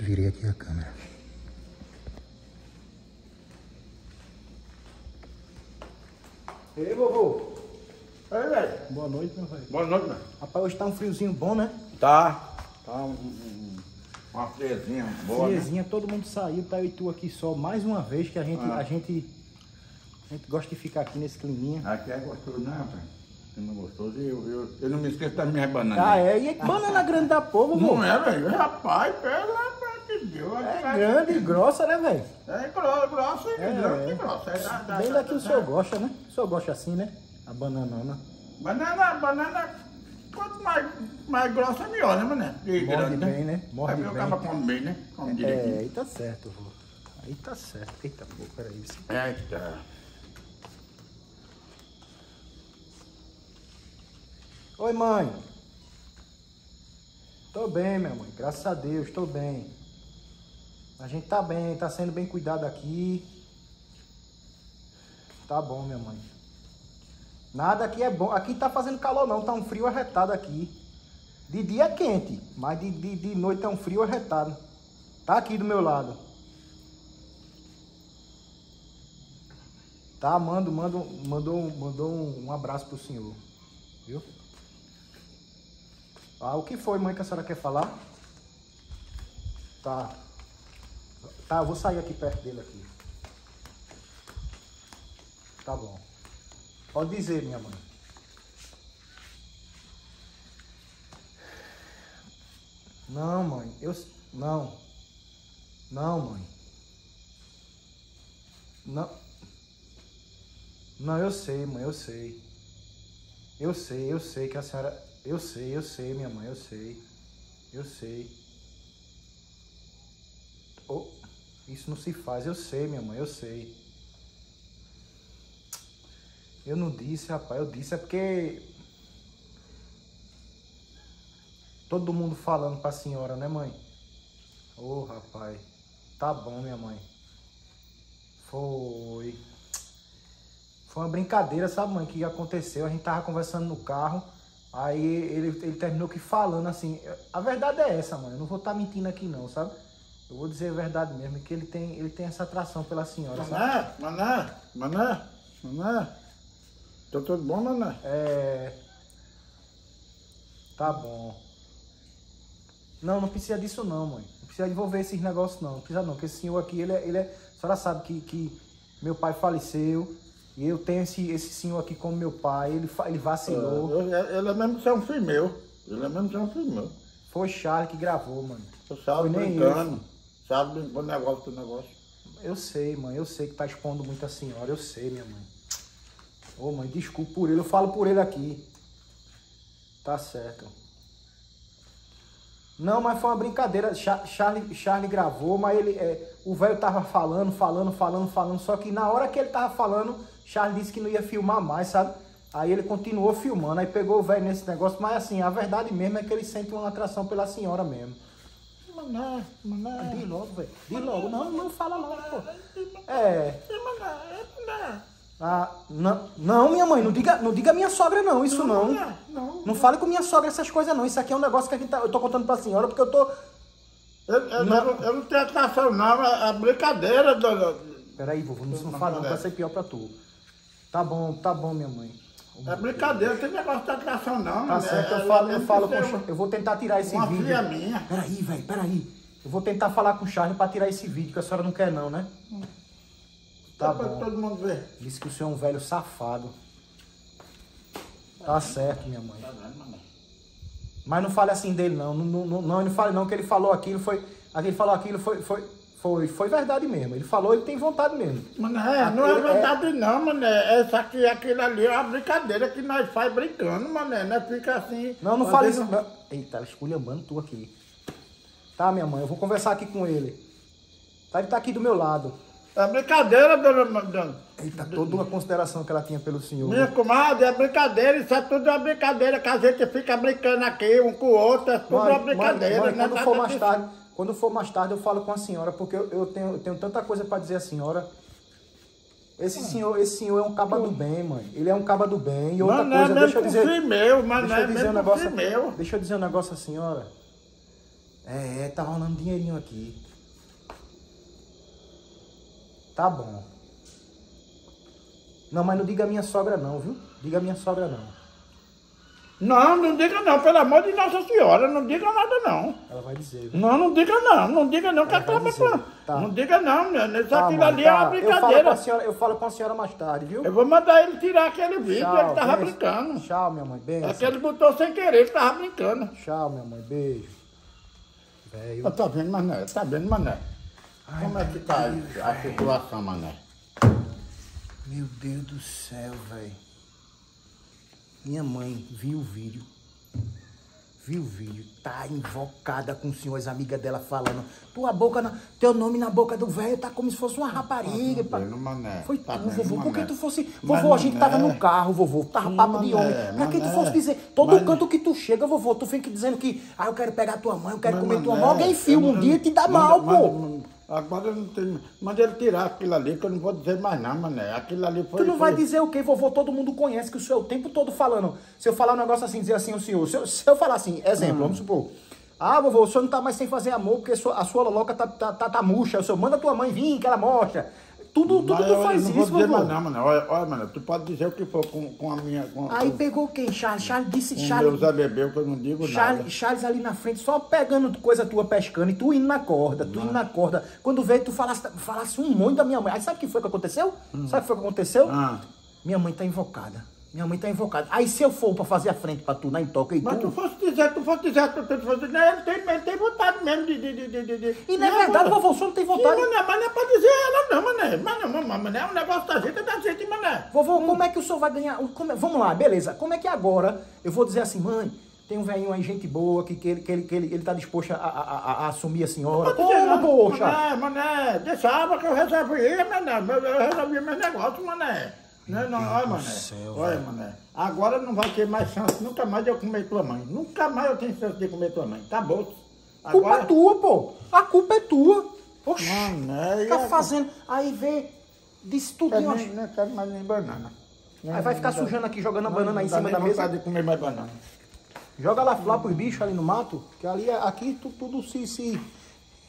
Virei aqui a câmera. Ei, vovô. Ei, velho. Boa noite, meu velho. Boa noite, velho. Rapaz, hoje tá um friozinho bom, né? Tá. Tá um, um- uma friezinha boa, né? Friezinha, todo mundo saiu, tá eu e tu aqui só mais uma vez que a gente, Ah. a gente, a gente gosta de ficar aqui nesse climinha. Aqui é gostoso, né, rapaz? Clima gostoso. E eu, eu, eu não me esqueço das minhas bananas. Ah, é? E banana grande da porra, vovô? Não é, velho? Rapaz, Deus. É grande e grossa, né, velho? É grossa, é, É, grossa, é. grossa. É da, da, Bem da- daqui o senhor gosta, né? O senhor gosta assim, né? A bananona. Banana, banana, quanto mais, mais grossa, melhor, né, mané? De Morde bem, né? Morde Aí o bem. cara come bem, né? Come É, direitinho. aí tá certo, vô. Aí tá certo. Eita, pô, peraí. isso- Eita. Oi, mãe. Tô bem, minha mãe. Graças a Deus, tô bem. A gente tá bem, tá sendo bem cuidado aqui. Tá bom, minha mãe. Nada aqui é bom. Aqui tá fazendo calor não, tá um frio arretado aqui. De dia é quente, mas de, de, de noite é um frio arretado. Tá aqui do meu lado. Tá, mando, mando, mandou, mandou um, abraço pro senhor. Viu? Ah, o que foi, mãe, que a senhora quer falar? Tá. Tá, eu vou sair aqui perto dele aqui. Tá bom. Pode dizer, minha mãe. Não, mãe. Eu. Não. Não, mãe. Não. Não, eu sei, mãe, eu sei. Eu sei, eu sei que a senhora. Eu sei, eu sei, minha mãe, eu sei. Eu sei. Oh, isso não se faz, eu sei, minha mãe, eu sei. Eu não disse, rapaz, eu disse é porque. Todo mundo falando pra senhora, né, mãe? Ô, rapaz. Tá bom, minha mãe. Foi. Foi uma brincadeira, sabe, mãe, que aconteceu. A gente tava conversando no carro, aí ele, ele terminou que falando assim. A verdade é essa, mãe. Eu não vou estar mentindo aqui não, sabe? Eu vou dizer a verdade mesmo, que ele tem, ele tem essa atração pela senhora, sabe? Mané, mané, mané, mané. Tá tudo bom, mané? É. Tá bom. Não, não precisa disso não, mãe. Não precisa envolver esses negócios não. Não precisa não, porque esse senhor aqui, ele é. Ele é a senhora sabe que, que meu pai faleceu. E eu tenho esse, esse senhor aqui como meu pai. Ele, ele vacilou. Eu- eu- Ele é mesmo que é um filho meu. Ele é mesmo que é um filho meu. Foi Charles que gravou, mano. Você sabe Foi nem brincando. Sabe brincando negócio do negócio. Eu sei, mãe. Eu sei que tá expondo muito a senhora. Eu sei, minha mãe. Ô, mãe, desculpa por ele. Eu falo por ele aqui. Tá certo. Não, mas foi uma brincadeira. Cha- Charlie, Charlie gravou, mas ele, é, o velho tava falando, falando, falando, falando. Só que na hora que ele tava falando, Charlie disse que não ia filmar mais, sabe? Aí ele continuou filmando, aí pegou o velho nesse negócio. Mas assim, a verdade mesmo é que ele sente uma atração pela senhora mesmo. Mané, mané. Diz logo, velho. Diz logo. Não, não fala logo, pô. É. Mané, mané. Ah, não, não, minha mãe, não diga, não diga minha sogra não, isso não. Não, não. Não fale com minha sogra essas coisas não. Isso aqui é um negócio que a gente tá, eu tô contando pra senhora porque eu tô. Eu, eu, não. eu não tenho atração não, é, é brincadeira, dona. Peraí, vovô, não, não fala não, vai ser pior pra tu. Tá bom, tá bom, minha mãe. É brincadeira, não tem negócio de atração não, Tá mané. certo, eu É- falo, eu falo com. Eu vou tentar tirar esse Uma vídeo. filha minha. Peraí, velho, peraí. Eu vou tentar falar com o Charlie pra tirar esse vídeo, que a senhora não quer não, né? Tá bom. todo mundo ver. Disse que o senhor é um velho safado. Tá certo, minha mãe. Tá? Mas não fale assim dele, não. Não, não, não, não não fale não que ele falou aquilo, foi. Aquele falou aquilo foi, foi, foi, foi verdade mesmo. Ele falou, ele tem vontade mesmo. Mané, não é Aquele é- verdade não, mané. Essa aqui, aquilo ali é uma brincadeira que nós faz brincando, mané. Não fica assim. Não, não fale isso. Não. Eita, ela esculhambando tu aqui. Tá, minha mãe, eu vou conversar aqui com ele. Tá, ele tá aqui do meu lado. É brincadeira, dona, dona. Eita, toda uma consideração que ela tinha pelo senhor. Minha comadre, é brincadeira, isso é tudo uma brincadeira que a gente fica brincando aqui um com o outro, é tudo uma Mãe, brincadeira, mãe, né? quando for mais tarde, quando for mais tarde eu falo com a senhora, porque eu, eu tenho, eu tenho tanta coisa pra dizer à senhora. Esse senhor, esse senhor é um caba do bem, mãe. Ele é um caba do bem. E outra Mas não é coisa, mesmo deixa eu dizer. meu, mas Deixa é eu dizer um negócio. meu. Deixa eu dizer um negócio à senhora. É, é, tá rolando dinheirinho aqui. Tá bom. Não, mas não diga minha sogra não, viu? Diga minha sogra não. Não, não diga não, pelo amor de Nossa Senhora, não diga nada não. Ela vai dizer. viu? Não, não diga não, não diga não, que Ela acaba dizer. pra... Tá. Não diga não, menino, isso Tá, aquilo mãe, ali é uma tá. Eu falo, com brincadeira. a senhora, eu falo com a senhora mais tarde, viu? Eu vou mandar ele tirar aquele vídeo, Tchau, ele tava beijo. brincando. Tchau, minha mãe. Beijo. É que ele botou sem querer, ele tava brincando. Tchau, minha mãe. Beijo. Velho. Tá vendo, mané? Tá vendo, mané? Como é que tá aí a situação, mané? Meu Deus do céu, velho. Minha mãe viu o vídeo. Viu o vídeo. Tá invocada com os senhores, amiga dela falando. Tua boca, na- teu nome na boca do velho tá como se fosse uma rapariga. Tá vendo, mané? Foi Tá tu, vovô. Por que mané? tu fosse. Vovô, a gente tava mané. no carro, vovô. Tava papo de mané, homem. Pra que tu mané. fosse dizer. Todo Mas- canto que tu chega, vovô, tu fica dizendo que. Ah, eu quero pegar tua mãe, eu quero comer tua mané, mãe. Alguém filma um dia e te dá mal, pô. Agora eu não tenho. Manda ele tirar aquilo ali, que eu não vou dizer mais não, mané. Aquilo ali foi. Tu não vai foi- dizer o quê, vovô? Todo mundo conhece que o senhor é o tempo todo falando. Se eu falar um negócio assim, dizer assim, o senhor. Se eu, se eu falar assim, exemplo, vamos supor. Ah, vovô, o senhor não tá mais sem fazer amor porque a sua loloca tá, tá, tá, tá murcha. O senhor manda tua mãe vir, que ela mostra. Tudo, tudo Mas tu eu faz não isso, vou dizer mais não, mané. Olha, olha, mané, tu pode dizer o que for com, com a minha. Com, Aí com, pegou quem? Charles. Charles disse, com Charles. meu Zé Bebeu, que eu não digo nada. Charles, Charles ali na frente, só pegando coisa tua pescando e tu indo na corda, tu indo na corda. Quando veio, tu falasse, falasse um monte da minha mãe. Aí sabe o que foi que aconteceu? Sabe o que foi que aconteceu? Ah. Minha mãe tá invocada. Minha mãe tá invocada. Aí se eu for pra fazer a frente pra tu na intoca e Mas tu... tu fosse dizer, tu fosse dizer, tu, tu, tu fosse dizer, ele tem, ele tem vontade mesmo de. de, de, de, de, E não é verdade, vovô, o senhor não tem vontade. Sim, mané, mas não é pra dizer ela não, mané. Mas não, mané, o negócio da gente é da gente, mané. Vovô, como é que o senhor vai ganhar? como é- vamos lá, beleza. Como é que agora eu vou dizer assim, mãe, tem um velhinho aí, gente boa, que, que, ele, que, ele, que ele, ele tá disposto a, a, a- a assumir a senhora. Não, Como, poxa? Mané, mané, deixava que eu resolvia, mané. Eu eu resolvia meus negócios, mané. Não, não, olha, mané. céu, olha, mané. Agora não vai ter mais chance, nunca mais de eu comer tua mãe. Nunca mais eu tenho chance de comer tua mãe. Acabou. Culpa é tua, pô. A culpa é tua. Oxi. Mané, e Fica agora? fazendo. Aí vê, disse tudo. Eu nem, não quero mais nem banana. Aí vai ficar sujando aqui, jogando a banana aí em Não cima nem da mesa. vontade de comer mais banana. Joga lá, lá pros bichos ali no mato, que ali, aqui tu- tudo se, se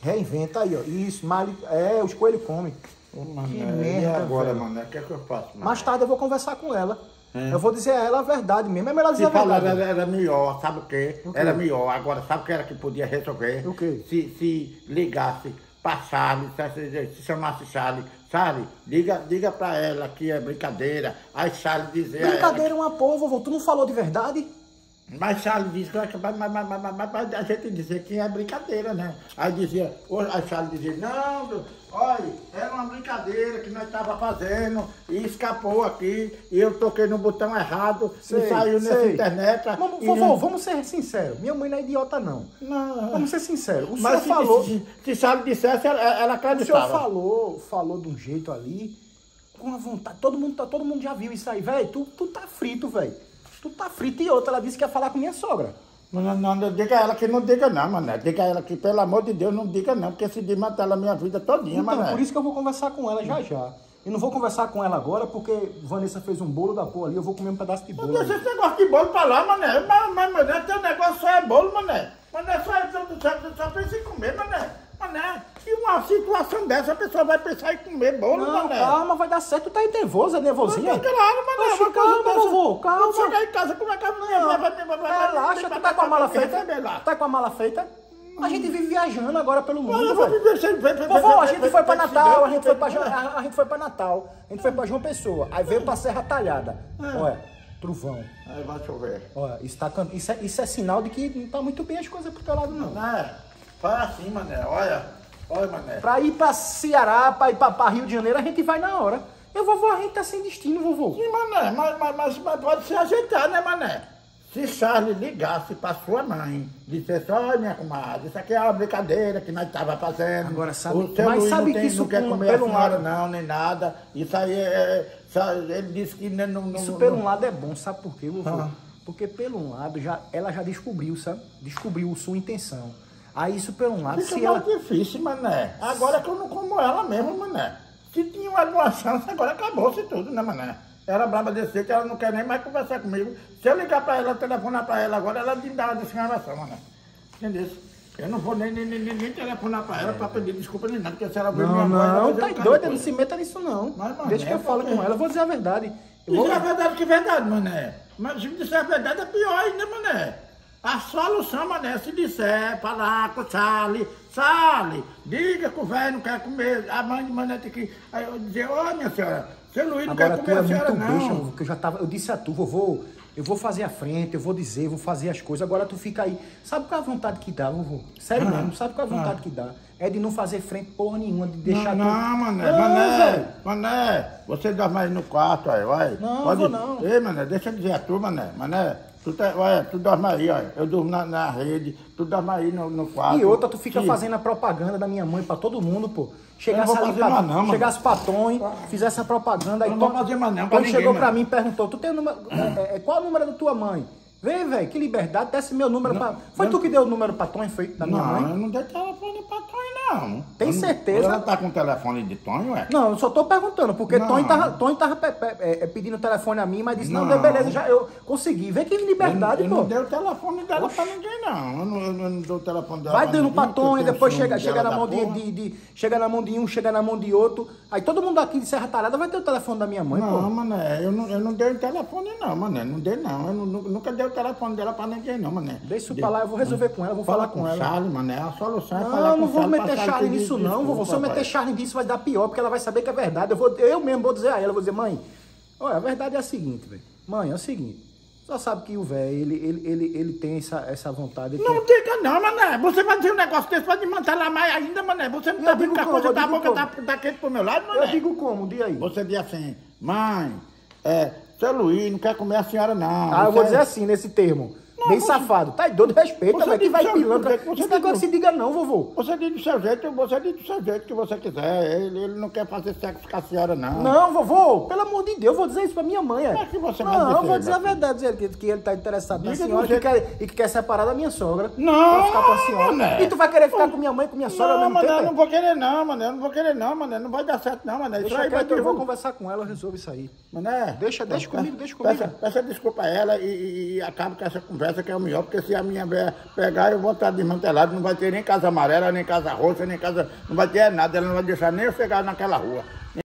reinventa aí, ó. Isso, mal, é, os coelhos comem. Mané, que e merda, agora, velho. mané, o que é que eu faço? mané? Mais tarde eu vou conversar com ela. É. Eu vou dizer a ela a verdade mesmo. É melhor dizer Se a falar verdade. era, era melhor, sabe o quê? Era melhor. Agora, sabe o que era que podia resolver? O quê? Se, se ligasse pra Charlie, se, se chamasse Charlie, Charlie, diga, diga pra ela que é brincadeira. Aí Charlie dizer Brincadeira é uma porra, vovô. Tu não falou de verdade? Mas Charlie disse que mas, mas, mas, mas, mas, mas, mas a gente dizer que é brincadeira, né? Aí dizia, aí Charlie dizia, não, olha, era uma brincadeira que nós estava fazendo e escapou aqui e eu toquei no botão errado Sei, e saiu nessa sei. internet. Vamos, e vovô, vamos ser sinceros. Minha mãe não é idiota, não. Não. Vamos ser sinceros. O Mas senhor se, falou. se, se Charlie dissesse, ela, ela O senhor acreditava. falou, falou de um jeito ali, com a vontade. Todo mundo, tá- todo mundo já viu isso aí, velho. Tu, tu tá frito, velho. Tu tá frito. E outra, ela disse que ia falar com minha sogra. Não, não, não, diga a ela que não diga não, mané. Diga a ela que, pelo amor de Deus, não diga não, porque esse dia mataram a minha vida todinha, Então, mané. por isso que eu vou conversar com ela já já. E não vou conversar com ela agora, porque Vanessa fez um bolo da porra ali, eu vou comer um pedaço de Mas bolo. deixa ali. esse negócio de bolo pra lá, mané. Mas, mas mané, teu negócio só é bolo, mané. Mané, só, é- só, só, só pensa em comer, mané. Mané, e uma situação dessa, a pessoa vai pensar em comer bolo, Não, mané. calma, vai dar certo. Tu tá aí nervoso, é nervosinha? Mas, claro, mané. Oxe, calma, dessa. vovô, calma. Quando chegar em casa, como é que a mulher vai, vai, vai, vai, Relaxa, tu tá com a mala feita? Tá com a mala feita? A gente vive viajando agora pelo mundo, eu vou viver sem... Vovô, a gente foi pra Natal, a gente foi pra, a, gente foi pra Natal, a gente foi pra João Pessoa, aí veio pra Serra Talhada. Olha, trovão. Aí vai chover. Olha, isso, tá, isso, é, isso é sinal de que não tá muito bem as coisas pro teu lado, não. Mané, faz assim, mané. Olha, olha, mané. Pra ir pra Ceará, pra ir pra, pra Rio de Janeiro, a gente vai na hora. Eu, vovô, a gente tá sem destino, vovô. Sim, mané, mas, mas, mas, mas pode se ajeitar, né, mané? Se Charlie ligasse pra sua mãe, dissesse, olha, minha comadre, isso aqui é uma brincadeira que nós estava fazendo. Agora, sabe- o seu mas Luiz sabe não, que tem, isso não quer comer a pelo senhora, lado- não, nem nada. Isso aí é... só- ele disse que não... não Isso não- pelo não- um lado é bom, sabe por quê, vovô? Ah. Porque pelo um lado já, ela já descobriu, sabe? Descobriu sua intenção. Aí isso pelo um lado, Fica se ela... mais difícil, mané. Agora que eu não como ela mesmo, mané. Se tinha alguma chance, agora acabou-se tudo, né, mané? Ela brava desse jeito, ela não quer nem mais conversar comigo. Se eu ligar pra ela, telefonar pra ela agora, ela me dá uma desgravação, mané. Entendeu? Eu não vou nem, nem, nem, nem telefonar pra ela pra pedir desculpa nem nada, porque se ela ver Não, minha voz, ela vai não, dizer tá um doido, de não coisa. se meta nisso não. Mas, mané, Deixa que eu falo por quê? com ela, eu vou dizer a verdade. Eu vou... Isso é verdade que é verdade, mané. Mas se disser a verdade é pior ainda, mané. A solução, mané, se disser, falar com o Sally, Sally, diga que o velho não quer comer. A mãe de mané tem que aí eu dizer, ô minha senhora, seu Luiz não Agora quer tu comer é a senhora muito não. bicho, eu já tava, eu disse a tu, vovô, eu vou fazer a frente, eu vou dizer, eu vou fazer as coisas, agora tu fica aí. Sabe qual é a vontade que dá, vovô? Sério Ah, mesmo, sabe qual é a vontade ah. que dá? É de não fazer frente porra nenhuma, de deixar não, tu... não, mané, Não, mané, velho. mané, você dorme aí no quarto, aí, vai. Não, Pode... não. Ei, mané, deixa eu dizer a tu, mané, mané, tu, tá, olha, tu dorme aí, olha, eu durmo na, na rede, tu dorme aí no, no quarto. E outra, tu fica Sim. fazendo a propaganda da minha mãe pra todo mundo, pô. Chegasse não ali, pra, não, chegasse pra Tom, fizesse a propaganda, aí Eu não Tom- vou fazer mais não pra ninguém, chegou pra mano. mim e perguntou, tu tem o número, é, é, qual é o número da tua mãe? Vem, velho, que liberdade, desce meu número pra... Foi não. tu que deu o número pra Tom, foi? Da minha Não, mãe? eu não dei pra Tonho, não. Tem não- certeza? Ela tá com o telefone de Tonho, é? Não, eu só tô perguntando, porque Não. Tony tava, Tony tava pe- pe- é, é, pedindo o telefone a mim, mas disse, não, Não. beleza, já eu consegui. Vê que liberdade, eu, pô. eu não dei o telefone dela pra ninguém, não. Eu não, eu não dou o telefone dela Vai pra dando pra tenho depois chega, chega, na mão de, de, de- chega na mão de um, chega na mão de outro. Aí todo mundo aqui de Serra Talhada vai ter o telefone da minha mãe, Não, pô. mané, eu não, eu não dei o telefone, não, mané. Não dei, não. Eu nu- nunca dei o telefone dela pra ninguém, não, mané. Deixa isso De- pra lá, eu vou resolver com ela, vou Fala falar com ela. Charlie, mané. A solução é falar Não, com não o vou meter pedir nisso não, vovô. Se eu meter pai. Charlie nisso vai dar pior, porque ela vai saber que é verdade. Eu, vou, eu mesmo vou dizer a ela, eu vou dizer, mãe, olha, a verdade é a seguinte, velho. Mãe, é o seguinte. Só sabe que o velho, ele, ele, ele, ele tem essa, essa vontade. Não tem- diga não, mané. Você vai dizer um negócio desse pra desmantelar mais ainda, mané. Você não Eu tá vendo que a coisa eu da boca tá, tá quente pro meu lado, Eu mané? digo como, diga aí. Você diz assim, mãe, é, seu Luiz não quer comer a senhora, não. Ah, eu vou dizer assim, nesse termo. Bem safado. Tá doido, respeita, velho. Que vai pilantra. você Esse negócio seu- se diga não, vovô. Você diz do seu jeito, você diz do seu jeito que você quiser. Ele, ele não quer fazer sexo com a senhora, não. Não, vovô, pelo amor de Deus, eu vou dizer isso pra minha mãe. é. É que você Não, eu dizer, vou dizer a verdade, dizer que, que ele tá interessado na senhora que jeito- quer, e que quer separar da minha sogra. Não, Pra ficar com a senhora. mané. E tu vai querer ficar com minha mãe e com minha sogra ao Não, mesmo mané, tempo? eu é? não vou querer não, mané. Eu não vou querer não, mané. Não vai dar certo não, mané. Isso Deixa aí vai eu vou conversar com ela, eu resolvo isso aí. Mané, Deixa- deixa pe- comigo, deixa peça- comigo. Peça desculpa a ela e, e, e acaba com essa conversa que é o melhor, porque se a minha pegar, eu vou estar desmantelado, não vai ter nem casa amarela, nem casa roxa, nem casa... Não vai ter nada, ela não vai deixar nem eu chegar naquela rua.